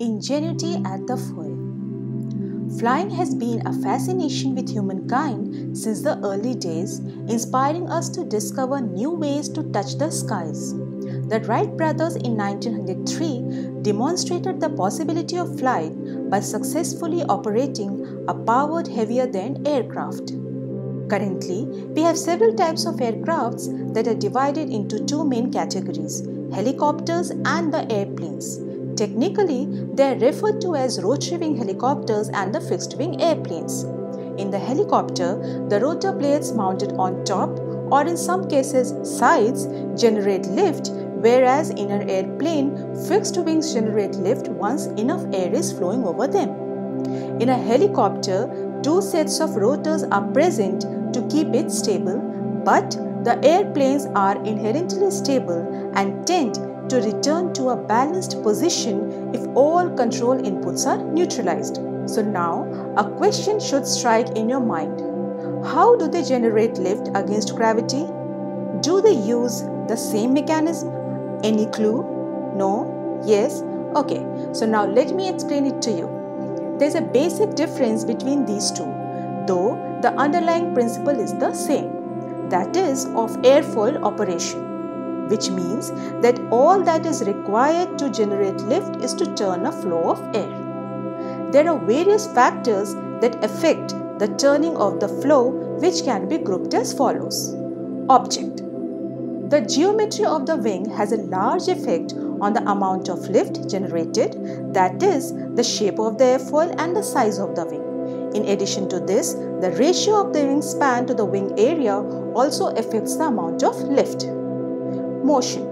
Ingenuity at the foil. Flying has been a fascination with humankind since the early days, inspiring us to discover new ways to touch the skies. The Wright brothers in 1903 demonstrated the possibility of flight by successfully operating a powered heavier than aircraft. Currently, we have several types of aircrafts that are divided into two main categories helicopters and the airplanes. Technically, they are referred to as rotary wing helicopters and the fixed wing airplanes. In the helicopter, the rotor blades mounted on top or in some cases sides generate lift whereas in an airplane, fixed wings generate lift once enough air is flowing over them. In a helicopter, two sets of rotors are present to keep it stable, but the airplanes are inherently stable and tend to return to a balanced position if all control inputs are neutralized. So now a question should strike in your mind. How do they generate lift against gravity? Do they use the same mechanism? Any clue? No? Yes? Okay, so now let me explain it to you. There's a basic difference between these two, though the underlying principle is the same that is, of airfoil operation which means that all that is required to generate lift is to turn a flow of air. There are various factors that affect the turning of the flow which can be grouped as follows. Object The geometry of the wing has a large effect on the amount of lift generated, that is, the shape of the airfoil and the size of the wing. In addition to this, the ratio of the wingspan to the wing area also affects the amount of lift motion.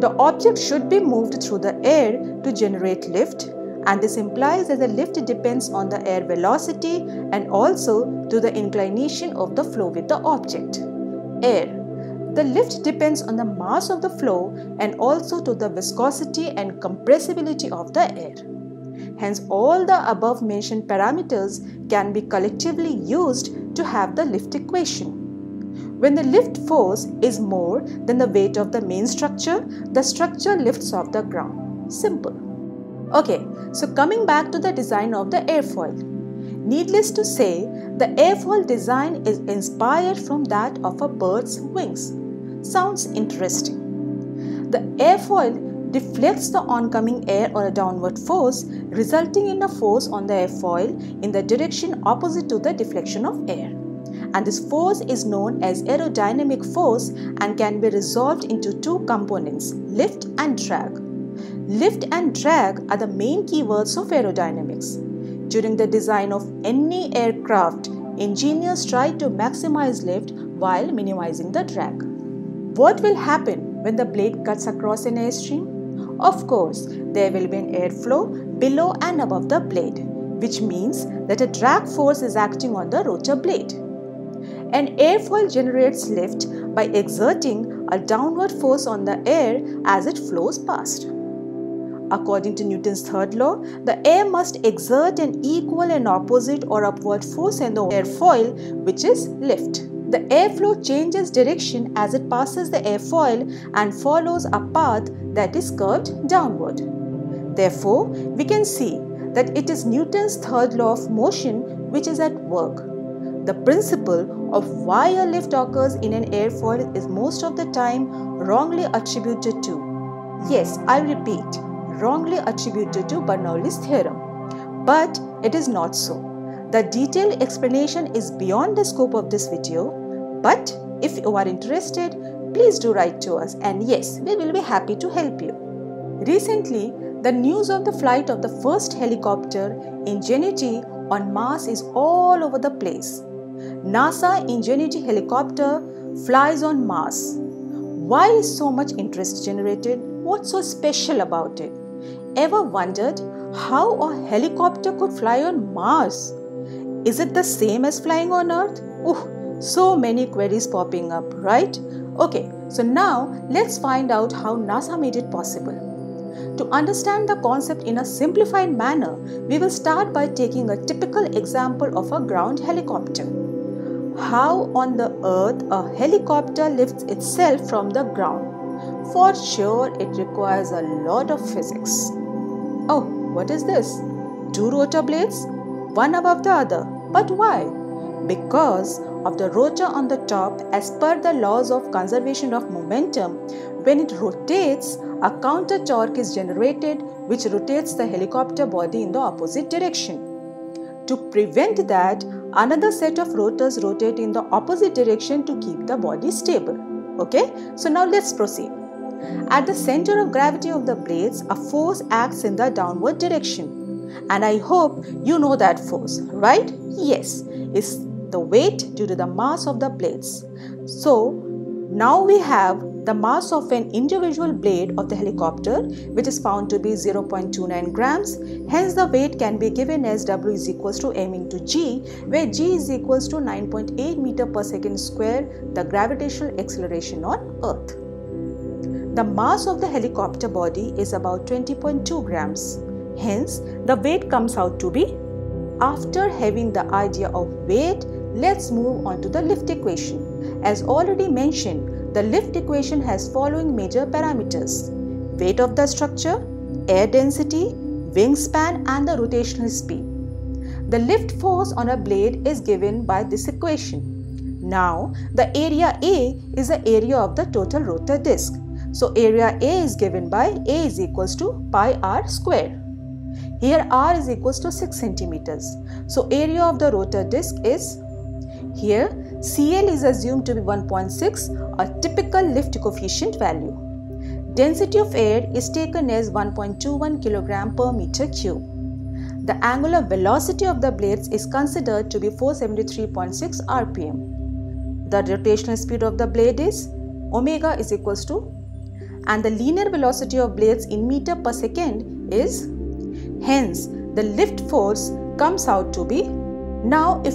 The object should be moved through the air to generate lift and this implies that the lift depends on the air velocity and also to the inclination of the flow with the object. Air. The lift depends on the mass of the flow and also to the viscosity and compressibility of the air. Hence, all the above mentioned parameters can be collectively used to have the lift equation. When the lift force is more than the weight of the main structure, the structure lifts off the ground. Simple. Okay, so coming back to the design of the airfoil. Needless to say, the airfoil design is inspired from that of a bird's wings. Sounds interesting. The airfoil deflects the oncoming air or a downward force, resulting in a force on the airfoil in the direction opposite to the deflection of air and this force is known as aerodynamic force and can be resolved into two components lift and drag. Lift and drag are the main keywords of aerodynamics. During the design of any aircraft, engineers try to maximize lift while minimizing the drag. What will happen when the blade cuts across an airstream? Of course, there will be an airflow below and above the blade, which means that a drag force is acting on the rotor blade. An airfoil generates lift by exerting a downward force on the air as it flows past. According to Newton's third law, the air must exert an equal and opposite or upward force on the airfoil, which is lift. The airflow changes direction as it passes the airfoil and follows a path that is curved downward. Therefore, we can see that it is Newton's third law of motion which is at work. The principle of why a lift occurs in an airfoil is most of the time wrongly attributed to. Yes, I repeat, wrongly attributed to Bernoulli's theorem. But it is not so. The detailed explanation is beyond the scope of this video. But if you are interested, please do write to us and yes, we will be happy to help you. Recently, the news of the flight of the first helicopter, in Ingenuity, on Mars is all over the place. NASA Ingenuity helicopter flies on Mars. Why is so much interest generated? What's so special about it? Ever wondered how a helicopter could fly on Mars? Is it the same as flying on Earth? Ooh, so many queries popping up, right? Okay, so now let's find out how NASA made it possible. To understand the concept in a simplified manner, we will start by taking a typical example of a ground helicopter how on the earth a helicopter lifts itself from the ground. For sure, it requires a lot of physics. Oh, what is this? Two rotor blades, one above the other. But why? Because of the rotor on the top as per the laws of conservation of momentum, when it rotates, a counter torque is generated which rotates the helicopter body in the opposite direction. To prevent that, another set of rotors rotate in the opposite direction to keep the body stable. Okay, so now let's proceed. At the center of gravity of the blades, a force acts in the downward direction. And I hope you know that force, right? Yes, it's the weight due to the mass of the blades. So now we have the mass of an individual blade of the helicopter which is found to be 0.29 grams. Hence the weight can be given as W is equals to m into g where g is equals to 9.8 meter per second square the gravitational acceleration on earth. The mass of the helicopter body is about 20.2 grams. Hence the weight comes out to be after having the idea of weight, let's move on to the lift equation. As already mentioned, the lift equation has following major parameters weight of the structure, air density, wingspan, and the rotational speed. The lift force on a blade is given by this equation. Now, the area A is the area of the total rotor disc. So, area A is given by A is equals to pi r square. Here r is equals to 6 centimeters. So, area of the rotor disc is here CL is assumed to be 1.6, a typical lift coefficient value. Density of air is taken as 1.21 kg per meter cube. The angular velocity of the blades is considered to be 473.6 rpm. The rotational speed of the blade is omega is equals to and the linear velocity of blades in meter per second is hence the lift force comes out to be now if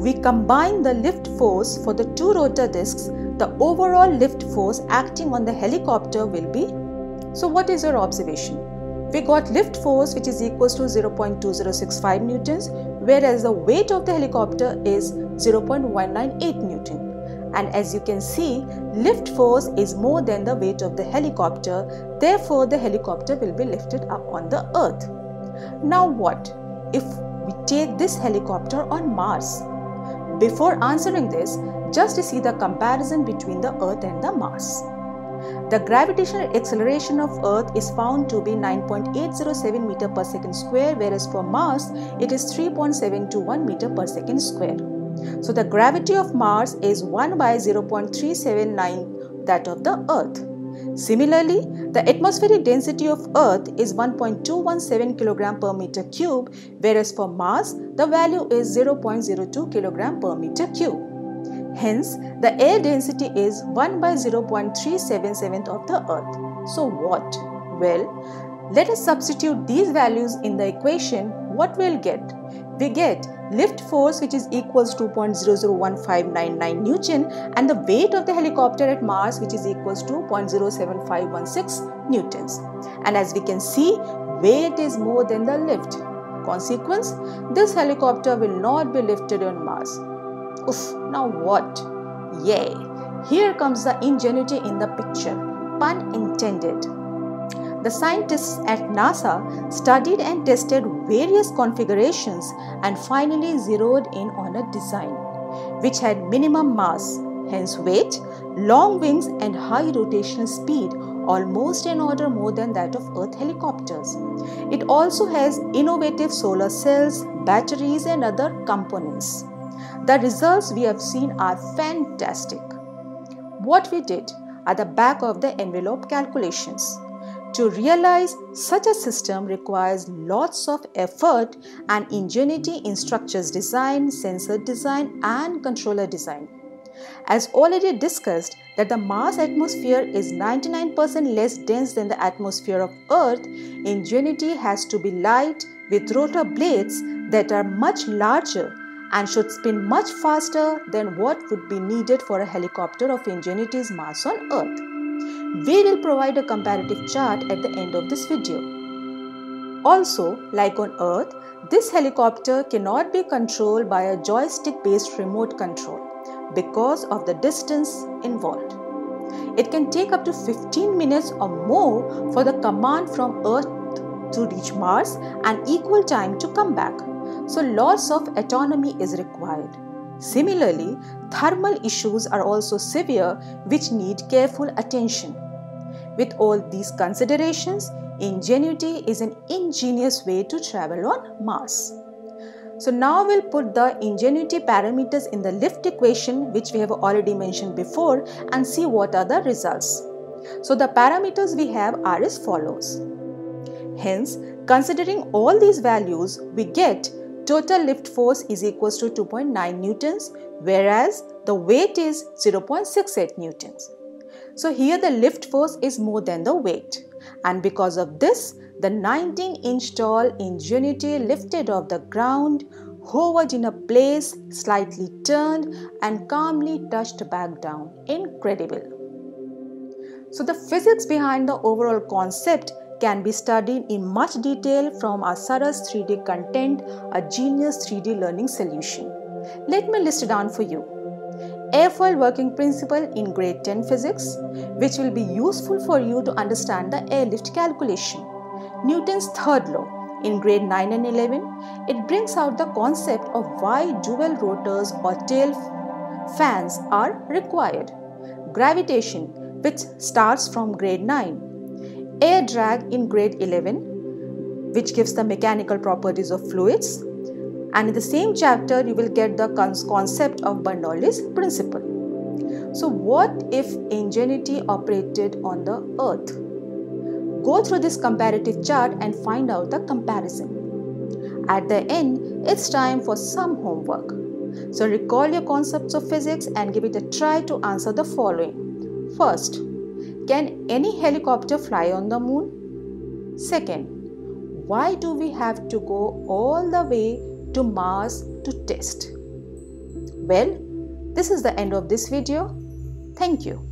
we combine the lift force for the two rotor discs, the overall lift force acting on the helicopter will be. So, what is your observation? We got lift force which is equals to 0.2065 newtons, whereas the weight of the helicopter is 0.198 newton. And as you can see, lift force is more than the weight of the helicopter, therefore, the helicopter will be lifted up on the earth. Now, what if we take this helicopter on Mars? Before answering this, just to see the comparison between the Earth and the Mars. The gravitational acceleration of Earth is found to be 9.807 meter per second square, whereas for Mars it is 3.721 meter per second square. So the gravity of Mars is 1 by 0.379 that of the Earth. Similarly, the atmospheric density of Earth is 1.217 kg per meter cube, whereas for Mars, the value is 0.02 kg per meter cube. Hence, the air density is 1 by 0.377 of the Earth. So what? Well, let us substitute these values in the equation. What we'll get? We get lift force which is equals to 2.001599 Newton and the weight of the helicopter at Mars which is equals to 0.07516 Newtons. And as we can see, weight is more than the lift. Consequence, this helicopter will not be lifted on Mars. Oof, now what? Yay! Here comes the ingenuity in the picture. Pun intended the scientists at NASA studied and tested various configurations and finally zeroed in on a design which had minimum mass, hence weight, long wings, and high rotational speed, almost an order more than that of Earth helicopters. It also has innovative solar cells, batteries, and other components. The results we have seen are fantastic. What we did are the back of the envelope calculations. To realize such a system requires lots of effort and ingenuity in structures design, sensor design and controller design. As already discussed that the Mars atmosphere is 99% less dense than the atmosphere of Earth, ingenuity has to be light with rotor blades that are much larger and should spin much faster than what would be needed for a helicopter of Ingenuity's mass on Earth. We will provide a comparative chart at the end of this video. Also, like on Earth, this helicopter cannot be controlled by a joystick based remote control because of the distance involved. It can take up to 15 minutes or more for the command from Earth to reach Mars and equal time to come back. So lots of autonomy is required. Similarly, thermal issues are also severe which need careful attention. With all these considerations, Ingenuity is an ingenious way to travel on Mars. So now we'll put the Ingenuity parameters in the lift equation which we have already mentioned before and see what are the results. So the parameters we have are as follows. Hence, considering all these values, we get total lift force is equals to 2.9 newtons whereas the weight is 0.68 newtons. So here the lift force is more than the weight and because of this the 19 inch tall Ingenuity lifted off the ground, hovered in a place, slightly turned and calmly touched back down. Incredible. So the physics behind the overall concept can be studied in much detail from our Saras 3D content, a genius 3D learning solution. Let me list it down for you airfoil working principle in grade 10 physics, which will be useful for you to understand the airlift calculation. Newton's third law in grade 9 and 11, it brings out the concept of why dual rotors or tail fans are required. Gravitation, which starts from grade 9. Air drag in grade 11, which gives the mechanical properties of fluids and in the same chapter you will get the concept of Bernoulli's principle. So what if ingenuity operated on the earth? Go through this comparative chart and find out the comparison. At the end, it's time for some homework. So recall your concepts of physics and give it a try to answer the following. First, can any helicopter fly on the moon? Second, why do we have to go all the way to Mars to test. Well, this is the end of this video. Thank you.